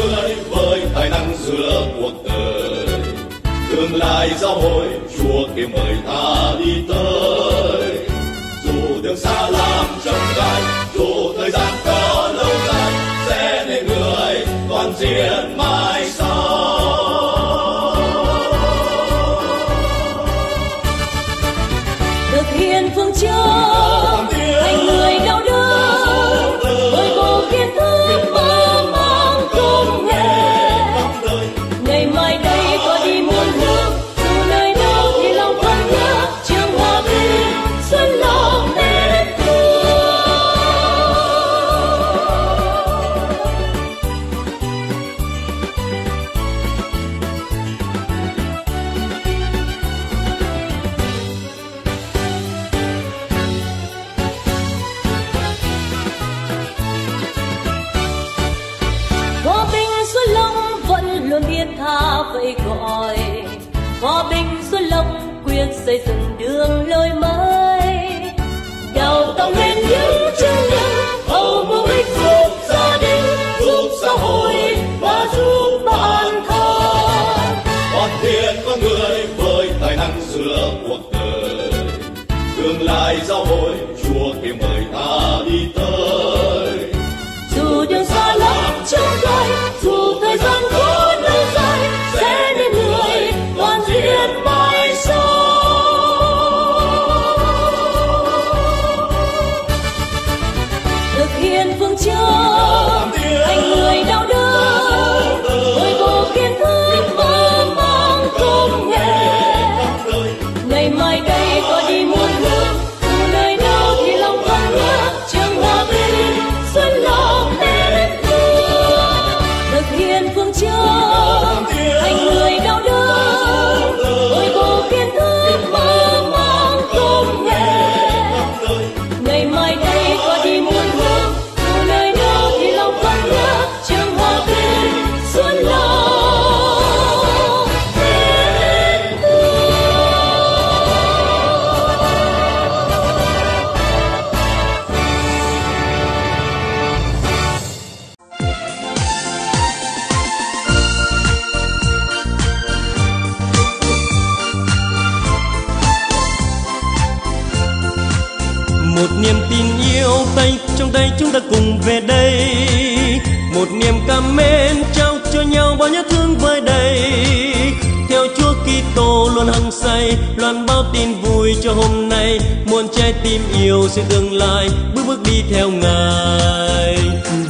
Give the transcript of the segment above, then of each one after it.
người với tài năng giữa cuộc đời. Tương lai giáo hội chúa kêu mời ta đi tới. Dù đường xa lắm trông gai dù thời gian có lâu dài sẽ nên người toàn diện mãi sau. Thực hiện phương châm thành người đạo đức tay, trong tay chúng ta cùng về đây. Một niềm cảm mến trao cho nhau bao nhớ thương vơi đầy. Theo Chúa Kitô luôn hăng say, loan báo tin vui cho hôm nay. Muôn trái tim yêu sẽ tương lai bước bước đi theo Ngài.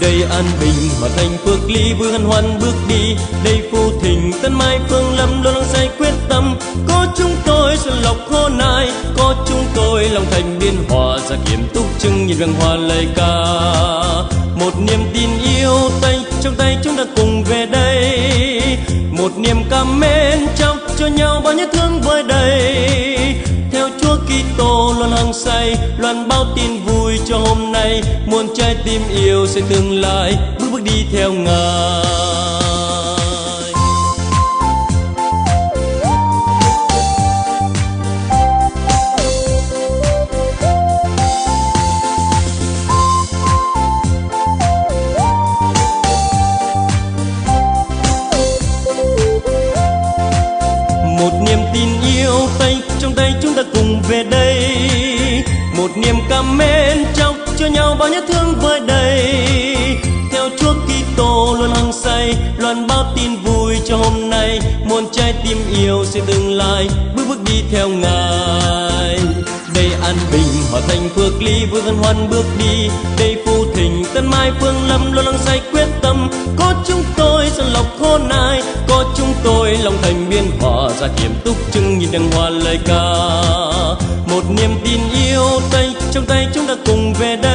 Đây an bình mà thành phước ly vui hân hoan bước đi. Đây phù thịnh, tân mai phương lâm luôn hăng say quyết tâm. Có chúng ta xuân lộc khô nai, có chúng tôi lòng thành biên hòa, ra kiểm túc trưng nhìn vàng hoa lời ca. Một niềm tin yêu tay, trong tay chúng ta cùng về đây. Một niềm cảm mến trao cho nhau bao nhớ thương vơi đầy. Theo Chúa Kitô luôn hăng say, loan báo tin vui cho hôm nay. Muôn trái tim yêu sẽ tương lai bước bước đi theo ngài. Nhớ thương vơi đầy. Theo Chúa Kitô luôn hăng say, loan báo tin vui cho hôm nay. Muôn trái tim yêu sẽ tương lai bước bước đi theo Ngài. Đây an bình hòa thành phước ly vui vân hoan bước đi. Đây phù thịnh, tân mai phương lâm, luôn hăng say quyết tâm. Có chúng tôi sẽ lọc khô nai, có chúng tôi lòng thành biên hòa. Ra kiểm túc chừng nhìn đàng hoa lời ca. Một niềm tin yêu tay, trong tay chúng ta cùng về đây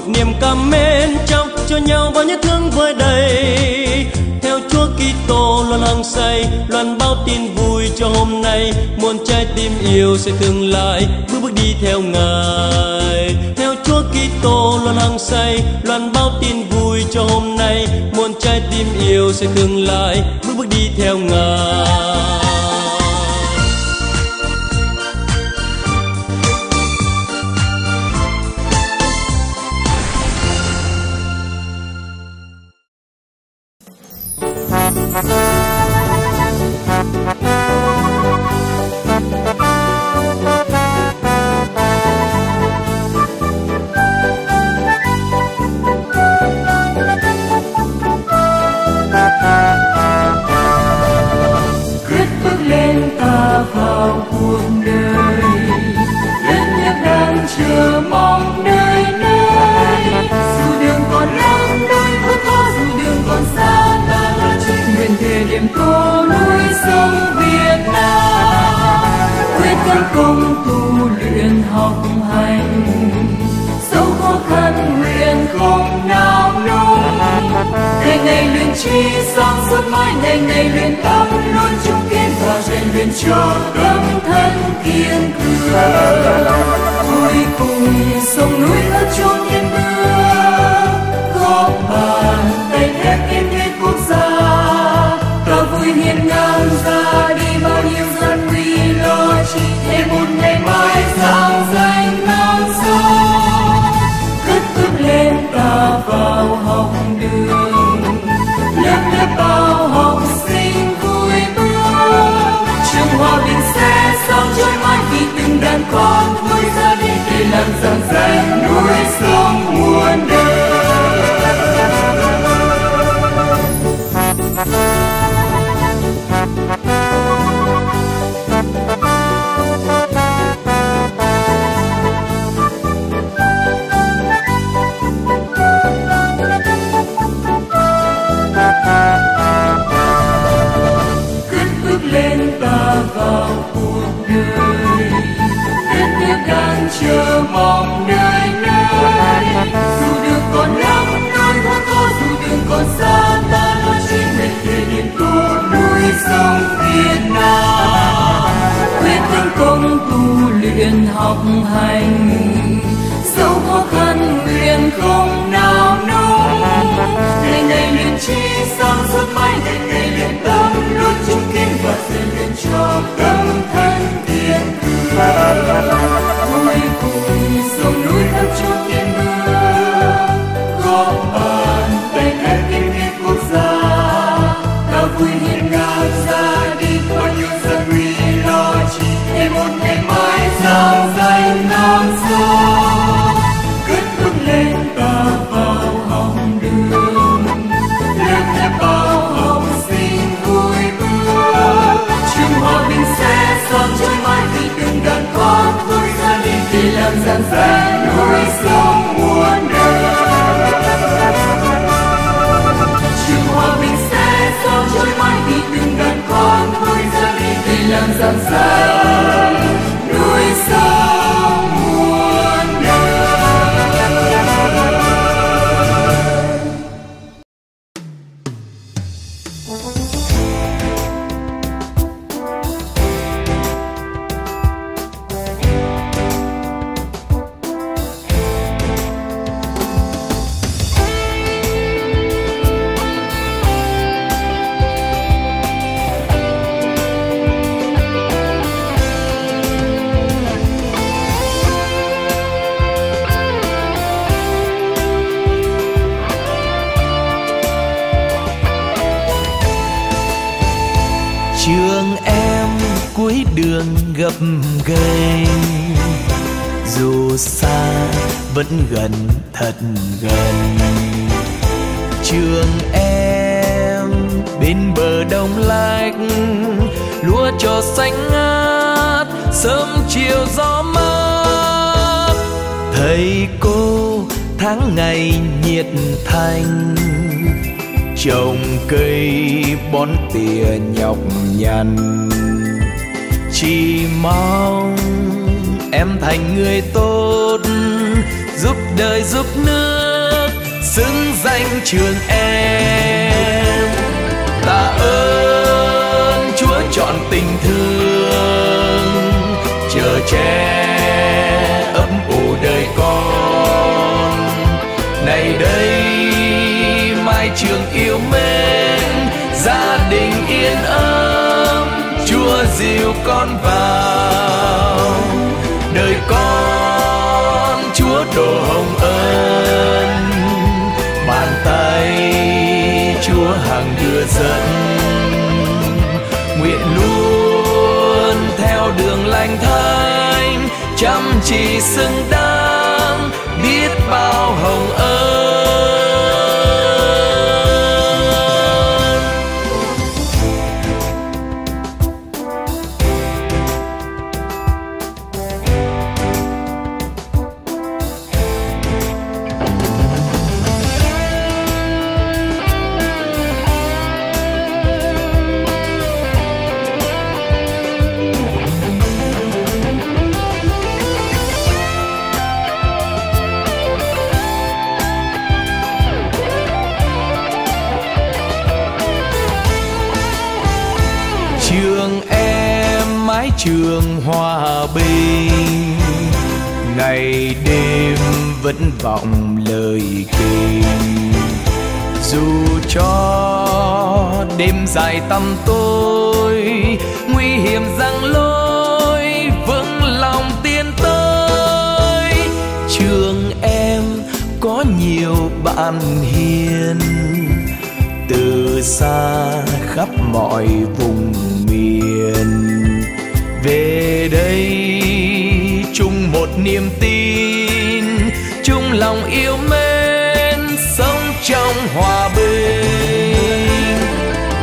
một niềm cảm mến trao cho nhau bao nhớ thương vơi đầy. Theo Chúa Kitô luôn hăng say, loan bao tin vui cho hôm nay. Muôn trái tim yêu sẽ thương lại, bước bước đi theo Ngài. Theo Chúa Kitô luôn hăng say, loan bao tin vui cho hôm nay. Muôn trái tim yêu sẽ thương lại, bước bước đi theo Ngài cho tâm thân kiên cường. Vui cùng sông núi khắp chốn việt nam. Quyết tâm công tu luyện học hành. Dẫu khó khăn nguyện không nào nung. Ngày ngày luyện chi sáng suốt mãi, ngày ngày luyện tâm luôn chung kiên và rèn luyện cho tâm thân kiên cường làm sớm chiều gió mát. Thầy cô, tháng ngày nhiệt thành. Trồng cây, bón tỉa nhọc nhằn. Chỉ mong em thành người tốt, giúp đời giúp nước, xứng danh trường em. Tạ ơn chúa chọn tình thương chờ che ấp ủ đời con. Này đây, mai trường yêu mến, gia đình yên ấm, chúa dìu con vào. Đời con, chúa đổ hồng ân, bàn tay chúa hàng đưa dẫn. Thành thanh thánh chăm chỉ xứng đáng biết bao hồng khắp mọi vùng miền. Về đây, chung một niềm tin, chung lòng yêu mến, sống trong hòa bình.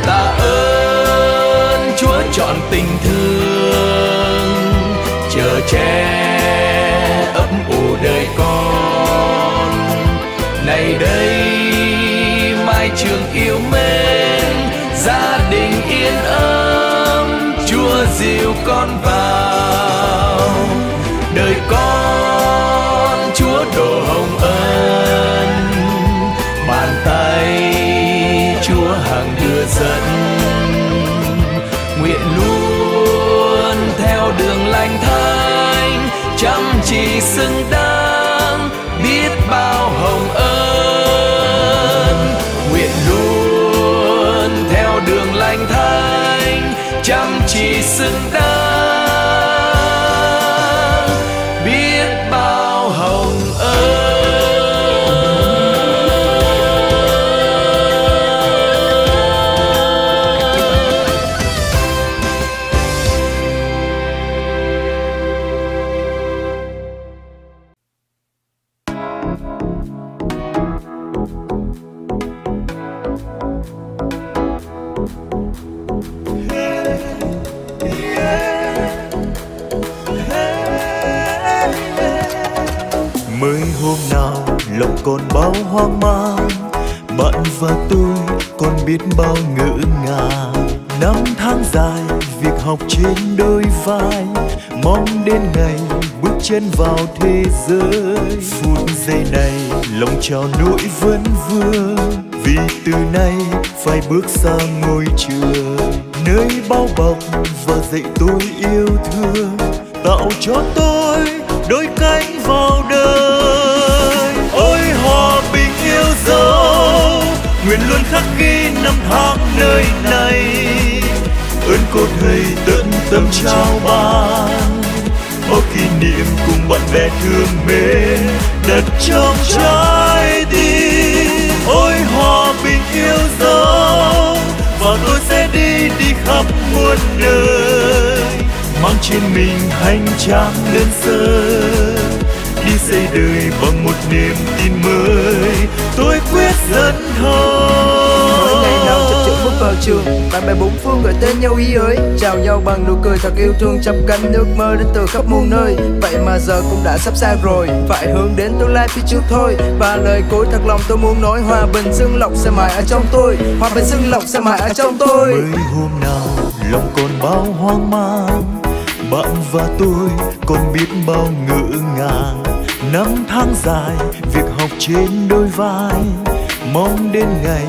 Tạ ơn chúa chọn tình thương chờ che ấp ủ đời con. Này đây, mai trường yêu mến gia đình yên ấm, chúa dìu con vào. Đời con, chúa đổ hồng ân. Bàn tay chúa hàng đưa dẫn. Nguyện luôn theo đường lành thánh, chăm chỉ xứng đáng. Chăm chỉ xứng bước vào thế giới. Phút giây này, lòng trào nỗi vấn vương. Vì từ nay, phải bước sang ngôi trường. Nơi bao bọc và dạy tôi yêu thương. Tạo cho tôi đôi cánh vào đời. Ôi, hòa bình yêu dấu. Nguyện luôn khắc ghi năm tháng nơi này. Ơn cô thầy tận tâm trao ban kỷ niệm cùng bạn bè thương mến đặt trong trái tim, ôi hòa bình yêu dấu. Và tôi sẽ đi đi khắp muôn nơi. Mang trên mình hành trang đơn sơ, đi xây đời bằng một niềm tin mới. Tôi quyết dẫn thôi trường. Bạn bè bốn phương gọi tên nhau ý ơi chào nhau bằng nụ cười thật yêu thương chắp cánh nước mơ đến từ khắp muôn nơi. Vậy mà giờ cũng đã sắp xa rồi. Phải hướng đến tương lai phía trước thôi. Và lời cuối thật lòng tôi muốn nói, hòa bình xương lộc sẽ mãi ở trong tôi. Hòa bình xương lộc sẽ mãi ở trong tôi. Mấy hôm nào, lòng còn bao hoang mang. Bạn và tôi còn biết bao ngỡ ngàng. Năm tháng dài, việc học trên đôi vai. Mong đến ngày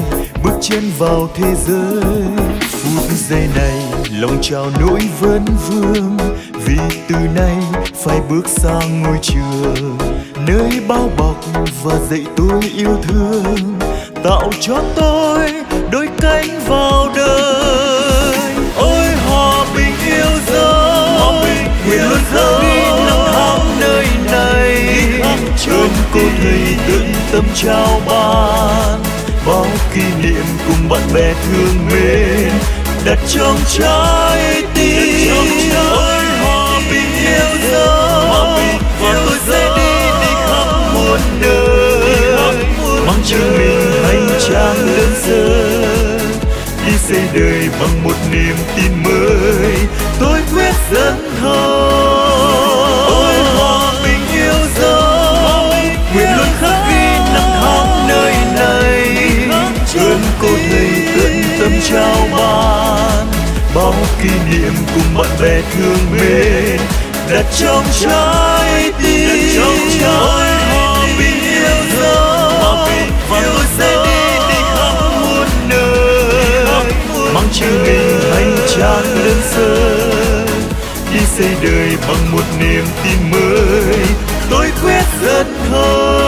bước chân vào thế giới. Phút giây này, lòng trào nỗi vấn vương. Vì từ nay, phải bước sang ngôi trường nơi bao bọc và dạy tôi yêu thương. Tạo cho tôi đôi cánh vào đời. Ôi, hòa bình yêu dấu. Nguyện luôn dấu năm tháng nơi này. Ơn cô thầy tận tâm trao ban bao kỷ niệm cùng bạn bè thương mến. Đặt trong trái tim ôi hòa bình yêu dấu. Và tôi sẽ đi đi khắp muôn nơi. mang chân mình hành trang đơn sơ. Đi xây đời bằng một niềm tin mới. Tôi quyết dẫn thôi kỷ niệm cùng bạn bè thương mến. Đặt trong trái tim. Ôi hòa bình yêu dấu. Và tôi sẽ đi đi khắp muôn nơi. Mang trên mình hành trang đơn sơ. Đi xây đời bằng một niềm tin mới. Tôi quyết dẫn thôi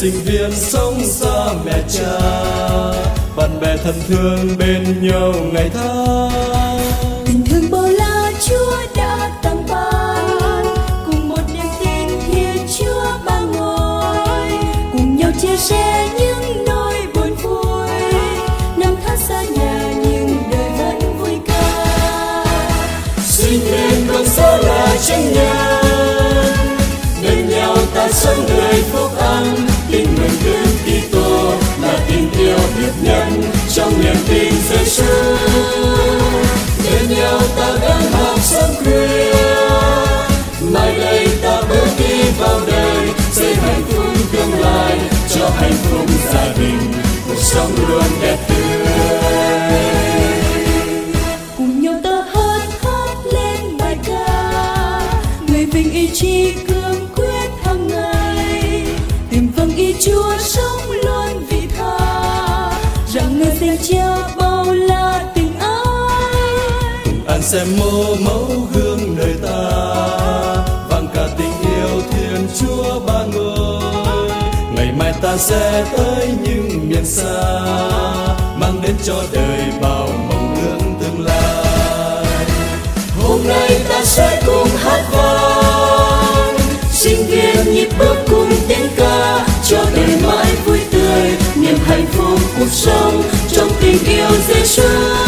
sinh viên sống xa mẹ cha. Bạn bè thân thương bên nhau ngày tháng. Tình thương bao la chúa đã tặng ban cùng một niềm tin thiên chúa ban ngồi cùng nhau chia sẻ những nỗi buồn vui. Năm tháng xa nhà nhưng đời vẫn vui ca. Sinh viên con số là chân nhân bên nhau ta sống đời phúc an. trong me tin giữ xem mô mẫu gương đời ta. Vang cả tình yêu thiên chúa ba ngôi ngày mai ta sẽ tới những miền xa, mang đến cho đời bao mong ước tương lai. Hôm nay ta sẽ cùng hát vang sinh viên nhịp bước cùng tiếng ca, cho đời mãi vui tươi, niềm hạnh phúc cuộc sống trong tình yêu dễ thương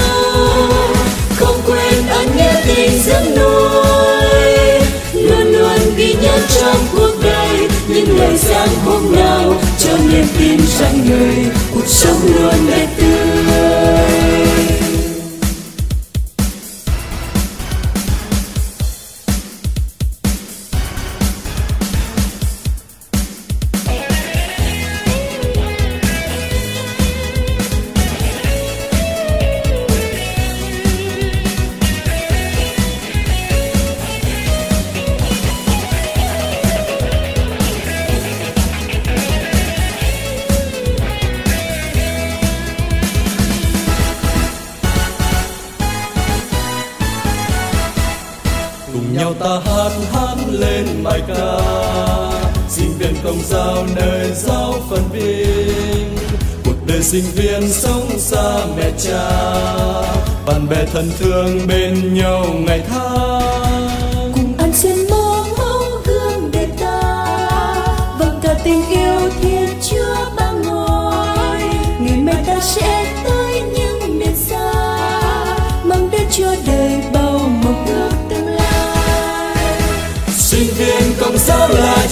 dẫn nuôi luôn luôn ghi nhớ trong cuộc đời, những lời giảng hôm nào, cho niềm tin rằng người cuộc sống luôn đẹp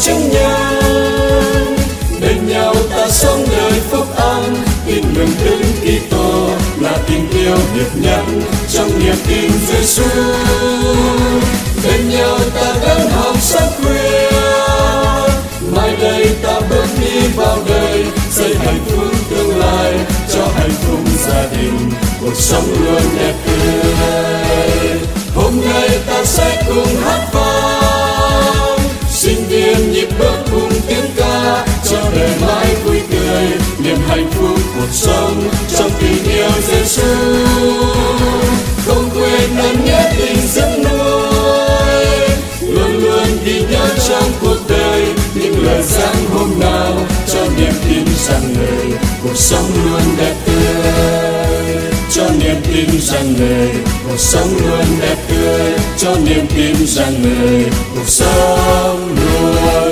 chúng nhân bên nhau ta sống đời phúc âm tin mừng đức Kitô là tình yêu hiệp nhận trong niềm tin Giêsu bên nhau ta gắn học sắc khuya mai đây ta bước đi vào đời, xây hạnh phúc tương lai cho hạnh phúc gia đình, cuộc sống luôn đẹp tươi. Hôm nay ta sẽ cùng hát sống trong tình yêu Giêsu không quên ơn nghĩa tình dẫn nuôi. Luôn luôn ghi nhớ trong cuộc đời những lời giảng hôm nào cho niềm tin rằng người cuộc sống luôn đẹp tươi cho niềm tin rằng người cuộc sống luôn đẹp tươi cho niềm tin rằng người cuộc sống luôn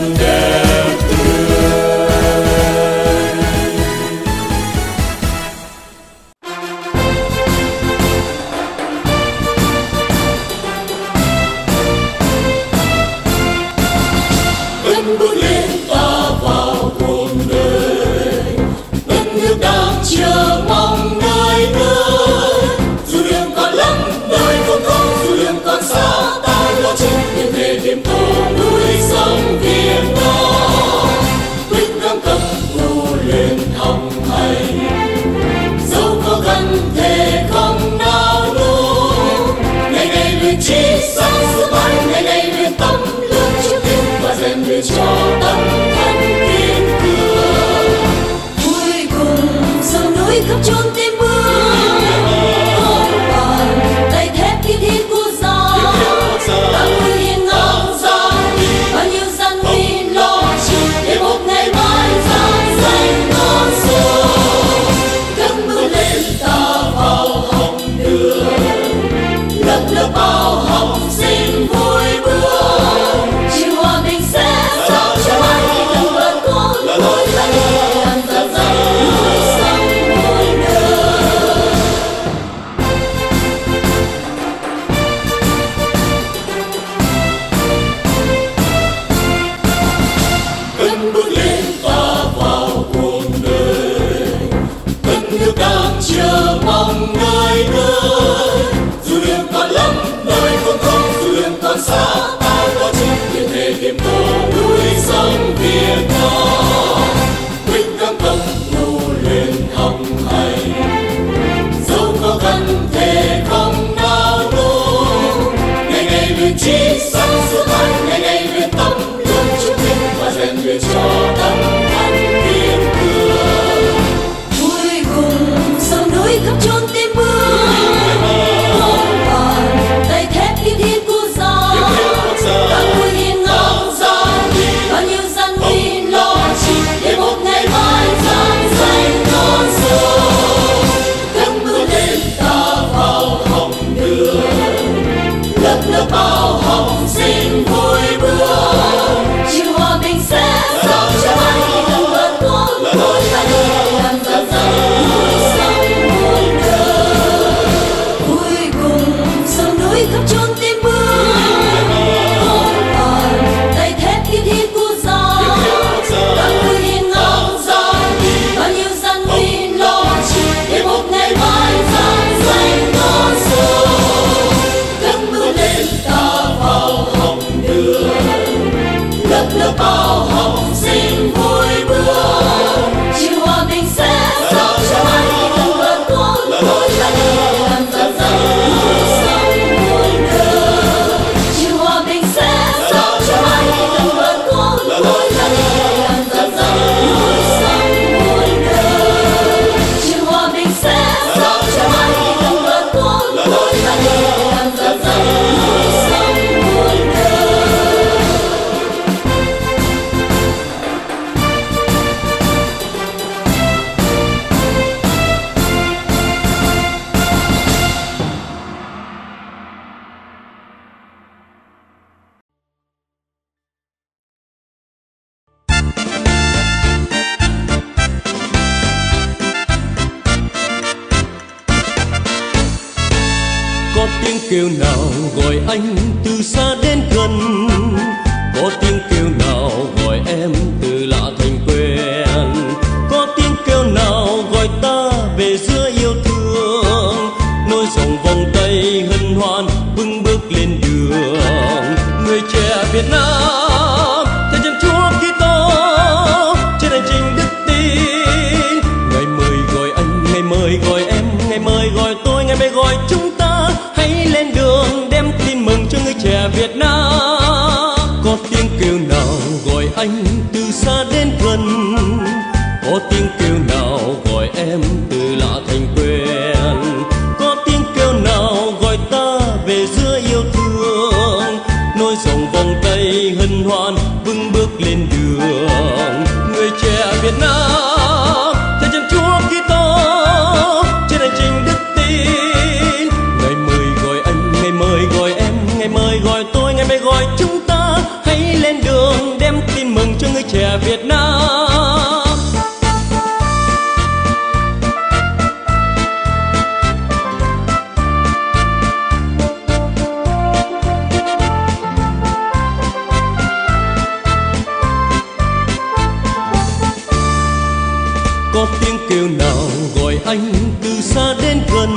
từ xa đến gần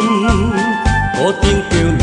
có tiếng kêu